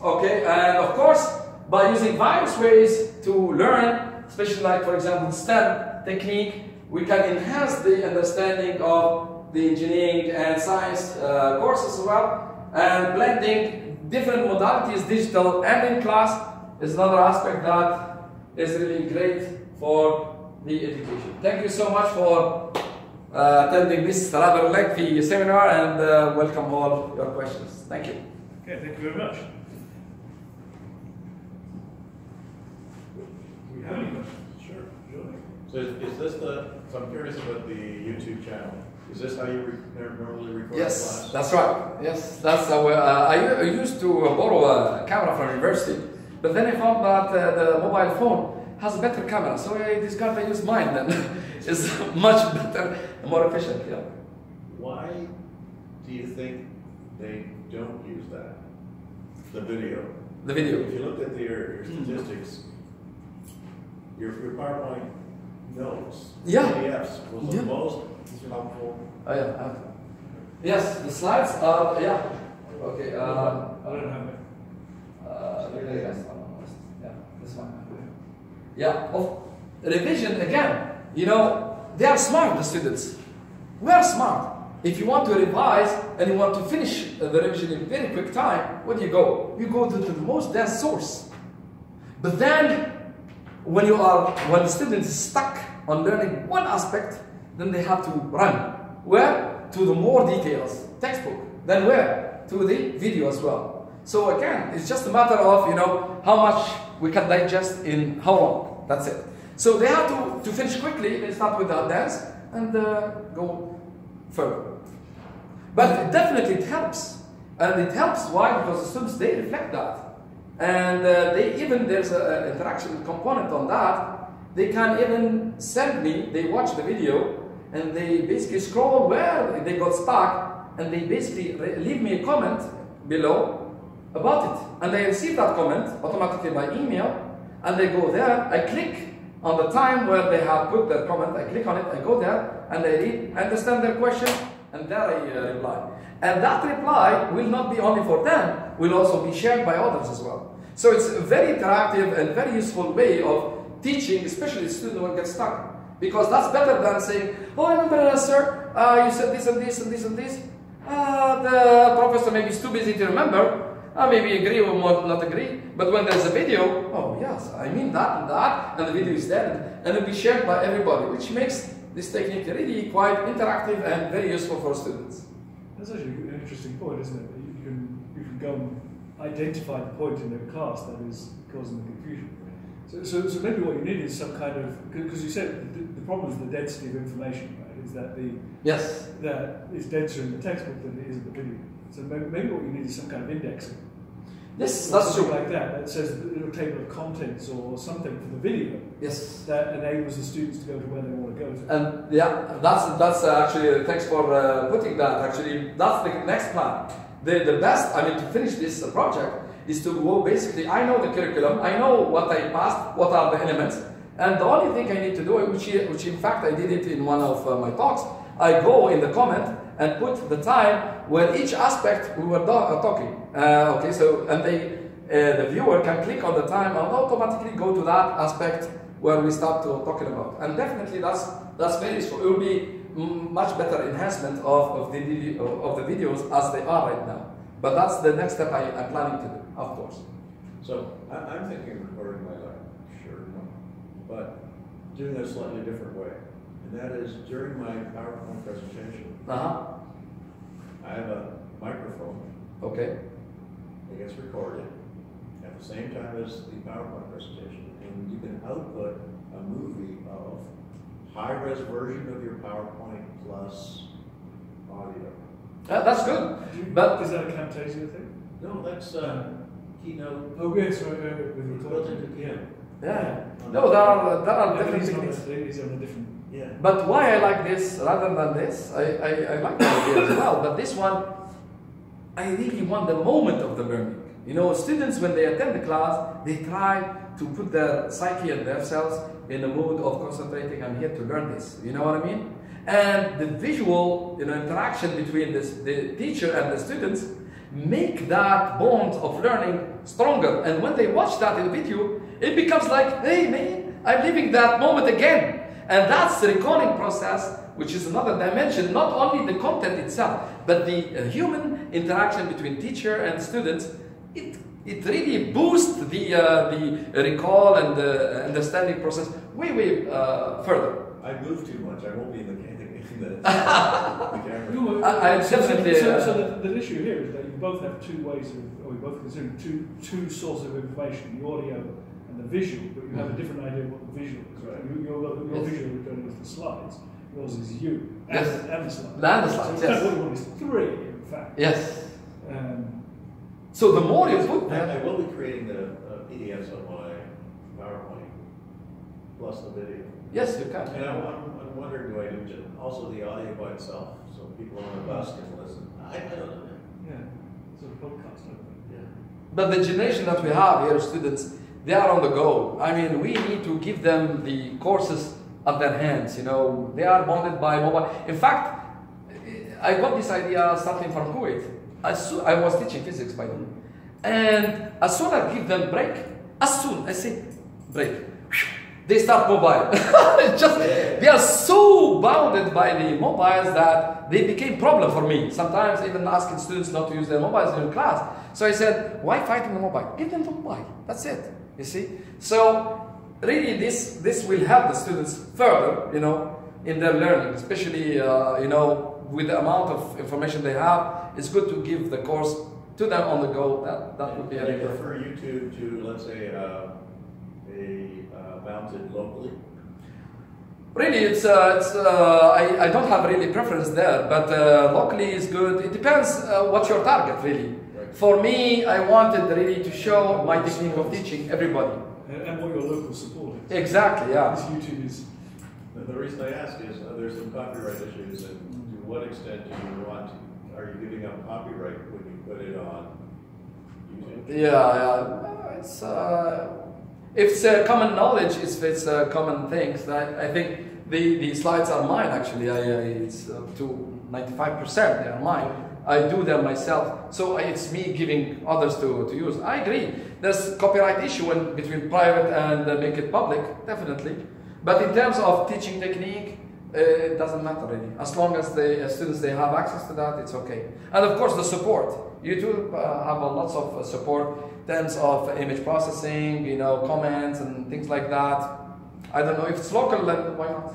okay, and of course, by using various ways to learn, especially like, for example, STEM technique, we can enhance the understanding of the engineering and science uh, courses as well, and blending different modalities, digital and in class, is another aspect that is really great for the education. Thank you so much for uh, attending this rather lengthy seminar and uh, welcome all your questions. Thank you. Okay, thank you very much. Do we have any questions? Sure, sure. So is, is this the, so I'm curious about the YouTube channel. Is this how you re- normally record Yes, class? that's right. Yes, that's how uh, I, u- I used to borrow a camera from university, but then I found that uh, the mobile phone has a better camera, so I discovered I use mine. Then it's much better, more efficient. Yeah. Why do you think they don't use that? The video? The video. If you looked at your, your Hmm. statistics, your, your PowerPoint notes, Yeah. PDFs, was Yeah. the most helpful? Oh yeah. I have to. Yes, the slides are yeah. Okay. Uh, I don't have it. Uh, really nice one on this. Yeah, this one. Yeah, of revision again. You know, they are smart, the students. We are smart. If you want to revise and you want to finish the revision in very quick time, where do you go? You go to the most dense source. But then, when you are, when the student is stuck on learning one aspect, then they have to run. Where? To the more details, textbook. Then where? To the video as well. So again, it's just a matter of, you know, how much we can digest in how long. That's it. So they have to, to finish quickly, they start with the dance and uh, go further. But definitely it helps. And it helps, why? Because the students, they reflect that. And uh, they even, there's an interaction component on that. They can even send me, they watch the video, and they basically scroll where they got stuck, and they basically leave me a comment below about it. And I receive that comment automatically by email, and they go there, I click on the time where they have put their comment, I click on it, I go there, and I read, understand their question, and there I uh, reply. And that reply will not be only for them, will also be shared by others as well. So it's a very interactive and very useful way of teaching, especially students who get stuck. Because that's better than saying, oh, I remember, sir, uh, you said this and this and this and this. Uh, the professor maybe is too busy to remember. Uh, maybe agree or not, not agree. But when there's a video, oh yes, I mean that and that, and the video is there, and it'll be shared by everybody, which makes this technique really quite interactive and very useful for students. That's actually an interesting point, isn't it? You can, you can go and identify the point in the class that is causing the confusion. So, so, so maybe what you need is some kind of, because you said problem is the density of information, right? Is that the Yes. that is denser in the textbook than it is in the video. So maybe, maybe what you need is some kind of indexing. Yes, or that's something true. like that. That says a little table of contents or something for the video Yes. that enables the students to go to where they want to go to. And yeah, that's that's uh, actually thanks for uh, putting that. Actually, that's the next plan. The the best. I mean, to finish this uh, project is to go basically. I know the curriculum. I know what I passed. What are the elements? And the only thing I need to do, which which in fact I did it in one of uh, my talks, I go in the comment and put the time where each aspect we were uh, talking. Uh, okay, so and they. Uh, the viewer can click on the time and automatically go to that aspect where we start to talking about. And definitely that's that's very useful. It will be much better enhancement of, of the of the videos as they are right now. But that's the next step I, I'm planning to do, of course. So I'm thinking of recording but doing it a slightly different way. And that is during my PowerPoint presentation, Uh-huh. I have a microphone Okay. that gets recorded at the same time as the PowerPoint presentation. And you can output a movie of high-res version of your PowerPoint plus audio. Uh, that's good. Do you- But- is that a Camtasia thing? No, that's, uh, Keynote, Oh yes, right, right, right, with built recording. into Keynote. Yeah. No, there are there are different techniques. on a different. Yeah. But why I like this rather than this, I, I, I like the idea as well. But this one, I really want the moment of the learning. You know, students when they attend the class, they try to put their psyche and themselves in the mood of concentrating. I'm here to learn this. You know what I mean? And the visual, you know, interaction between this, the teacher and the students make that bond of learning stronger. And when they watch that in video, it becomes like, hey man, I'm living that moment again. And that's the recalling process, which is another dimension, not only the content itself, but the uh, human interaction between teacher and students. It, it really boosts the, uh, the recall and the understanding process way, way uh, further. I move too much, I won't be in the, in the, in the camera. No, I- I so, definitely, So, uh, so the, the issue here is that you both have two ways of, or you both consider two two sources of information: the audio and the visual. But you have a different idea of what the visual is. Right? You, your your Yes. visual is going with the slides. Yours is you and, Yes. and the slides. And the slides, kind of yes. what you want is three, in fact. Yes. Um, So the more you put I, I will be creating the uh, PDFs on my PowerPoint, plus the video. yes, you can. And I'm, I'm I'm wondering, do I do ju- also the audio by itself, so people on the bus can listen? I, I don't know. yeah, sort of podcast. I think. Yeah. But the generation that we have here, students, they are on the go. I mean, we need to give them the courses at their hands. You know, they are bonded by mobile. In fact, I got this idea starting from Kuwait. As soo- I was teaching physics by then, and as soon as I give them break, as soon I say break, they start mobile. Just they are so bounded by the mobiles that they became problem for me. Sometimes even asking students not to use their mobiles in class. So I said, why fighting the mobile? Give them the mobile. That's it. You see. So really, this this will help the students further. You know, in their learning, especially uh, you know with the amount of information they have. It's good to give the course to them on the go. That that would be a Do you good. prefer YouTube to, let's say, uh, a uh, mounted locally? Really, it's, uh, it's uh, I, I don't have really preference there, but uh, locally is good. It depends uh, what's your target, really. Right. For me, I wanted really to show my technique of teaching everybody. And, and what your local support is. Exactly, yeah. This YouTube is. The, the reason I ask is, uh, there's some copyright issues, and to what extent do you want, to- are you giving up copyright when you put it on YouTube? Yeah, yeah. It's uh, if it's uh, common knowledge, if it's uh, common things. I, I think the, the slides are mine actually. I, I it's uh, to ninety five percent they are mine. I do them myself, so it's me giving others to, to use. I agree. There's copyright issue when, between private and uh, make it public, definitely. But in terms of teaching technique, uh, it doesn't matter really. As long as the uh, students they have access to that, it's okay. And of course, the support. YouTube uh, have lots of uh, support in terms of image processing, you know, comments and things like that. I don't know if it's local, then why not?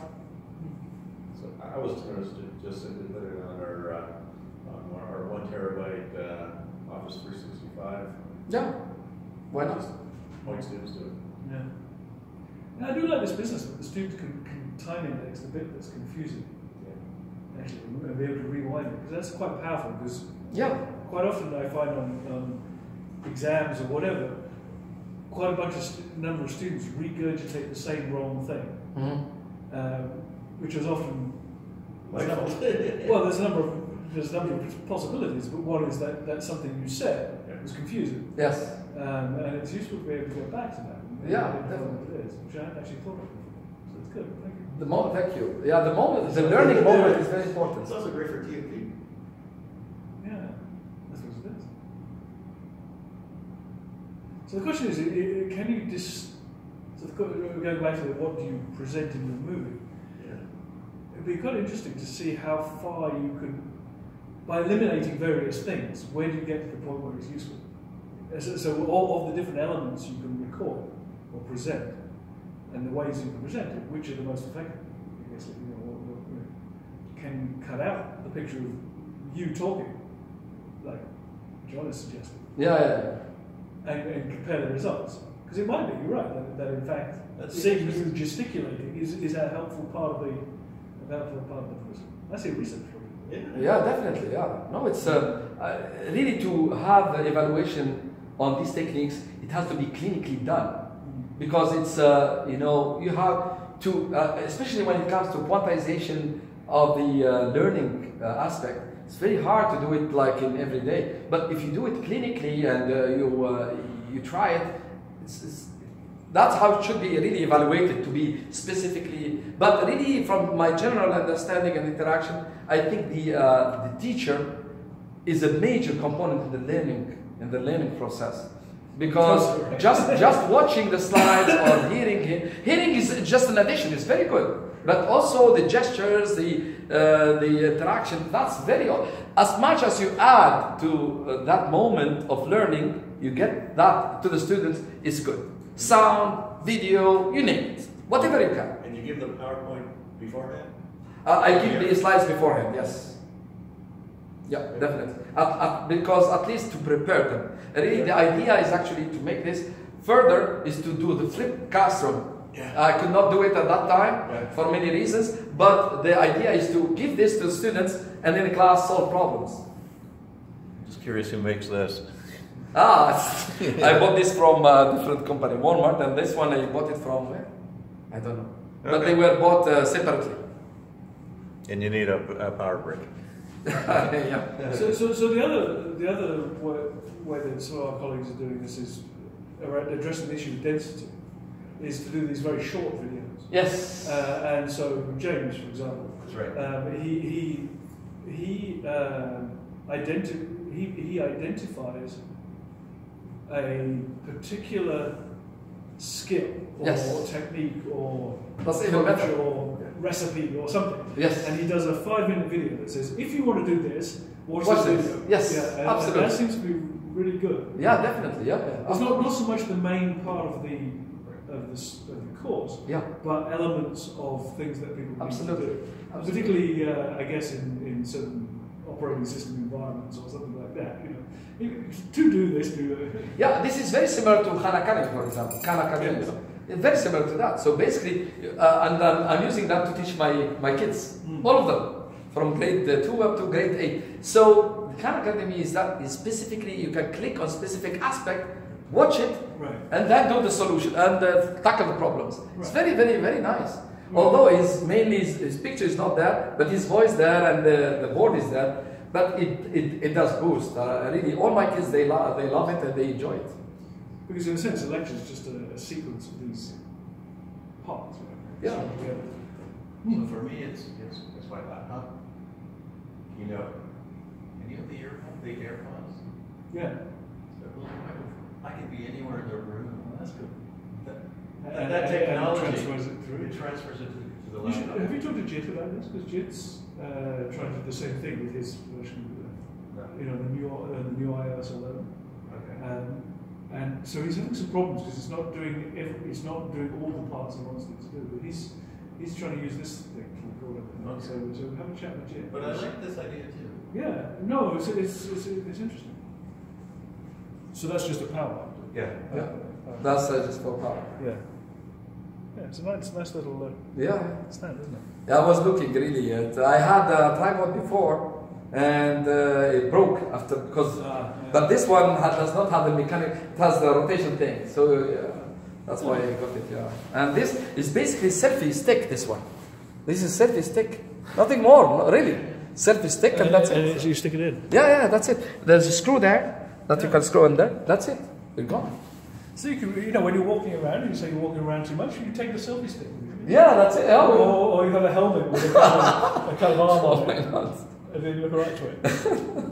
So I was interested just simply put it on our, uh, on our one terabyte, uh, Office three sixty-five. Yeah, why not? Just Point students to it. Yeah. And I do like this business that the students can, can time index the bit that's confusing, actually, we're going to be able to rewind it, because that's quite powerful, because Yeah, quite often I find on, um, exams or whatever, quite a bunch of st- number of students regurgitate the same wrong thing, Mhm. um, which is often My well, there's a number of there's a number of possibilities, but one is that that's something you said was confusing, Yes. um, and it's useful to be able to go back to that. Yeah, definitely. it is, which I hadn't actually thought of before. So it's good. Thank you. The moment, thank you. Yeah, the moment, the learning moment is very important. It's also great for TFP. Yeah, that's what it is. So the question is, i- i- can you dis? So the, que- going back to the, what do you present in the movie? Yeah. It'd be quite interesting to see how far you can, by eliminating various things, where do you get to the point where it's useful? So, so all of the different elements you can record or present, and the ways you can present it, which are the most effective? I guess, you know, or, or, can you cut out the picture of you talking, like John has suggested, Yeah, yeah, yeah. and, and compare the results? Because it might be, you're right, that, that in fact, That's seeing you gesticulating is, is a helpful part of the, a helpful part of the process. I research for it. Yeah, definitely. Yeah. No, it's uh, uh, really to have evaluation on these techniques. It has to be clinically done because it's uh, you know you have to uh, especially when it comes to quantization of the uh, learning uh, aspect. It's very hard to do it like in every day. But if you do it clinically and uh, you you try it, it's, it's, that's how it should be really evaluated to be specifically. But really, from my general understanding and interaction, I think the uh, the teacher is a major component in the learning in the learning process. Because just just watching the slides or hearing it, hearing is just an addition. It's very good, but also the gestures, the uh, the interaction. That's very as much as you add to uh, that moment of learning, you get that to the students is good. Sound, video, you name it, whatever you can. And you give them PowerPoint beforehand? Uh, I give the slides beforehand, yes. Yeah, definitely. At, at, because at least to prepare them. Really, the idea is actually to make this further is to do the flip classroom. Yeah. I could not do it at that time Yeah. for many reasons, but the idea is to give this to students and in the class solve problems. Just curious who makes this. Ah, I bought this from a different company, Walmart, and this one I bought it from where? I don't know. But they were bought uh, separately. And you need a, a power brick. yeah. So, so, so the other, the other way, way that some of our colleagues are doing this is around addressing the issue of density, is to do these very short videos. Yes. Uh, and so James, for example, That's right. um, he he he um, identi- he he identifies a particular skill or Yes. technique or That's even better. or recipe or something. Yes. And he does a five-minute video that says, if you want to do this, watch, Watch this video. Yes, yeah, and- and absolutely. that seems to be really good. Yeah, definitely. Yeah. yeah. It's not, not so much the main part of the of the, of the course, Yeah. but elements of things that people Absolutely. to do. Absolutely. Particularly, uh, I guess, in, in certain operating system environments or something like that. You know, to do this, do it. Yeah, this is very similar to Khan Academy, for example. Khan Academy. It's very similar to that. So basically, uh, and um, I'm using that to teach my, my kids, Mm. all of them, from grade uh, 2 up to grade 8. So the Khan Academy is that is specifically, you can click on specific aspect, watch it, Right. and then do the solution and uh, tackle the problems. It's very, very, very nice. Right. Although his mainly his, his picture is not there, but his voice there and the, the board is there. But it, it, it does boost. Uh, really, all my kids they love they love it and they enjoy it. Because in a sense, a lecture is just a, a sequence of these parts. Right? Yeah. So, yeah. So for me, it's, it's, it's my laptop, keynote, and you have the earphone, the AirPods, Yeah. the little microphone. I could be anywhere in the room. Well, that's good. That, And- that, and- that and technology. transfers it through. It transfers it to, to the You should, have you talked to Jit about this? Because Jit's uh, trying to do the same thing with his version of No. the, you know, the new, uh, the new iOS 11. Okay. Um, and so he's having some problems because it's not doing every, it's not doing all the parts he wants it to do. But he's he's trying to use this thing to record it. Okay. So, so have a chat with Jit. But I like this idea too. Yeah, no, it's, it's, it's, it's interesting. So that's just a power. Yeah. Yeah. Uh, That's uh, just for power. yeah. Yeah, it's a nice, nice little uh, Yeah. stand, isn't it? Yeah, I was looking really. At, I had a tripod before, and uh, it broke after because. Ah, yeah. But this one does not have the mechanic. It has the rotation thing, so yeah, that's why I got it. Yeah, and this is basically selfie stick. This one, this is selfie stick. Nothing more, not really. Selfie stick, and that's it. you stick it in. Yeah, yeah, that's it. There's a screw there that you can screw in there. That's it. You're gone. So you can, you know, when you're walking around, you say you're walking around too much, you take the selfie stick. Yeah, that's it. Or, Oh, or you have a helmet with a kind of, a kind of arm oh on my it, Then you look right to it.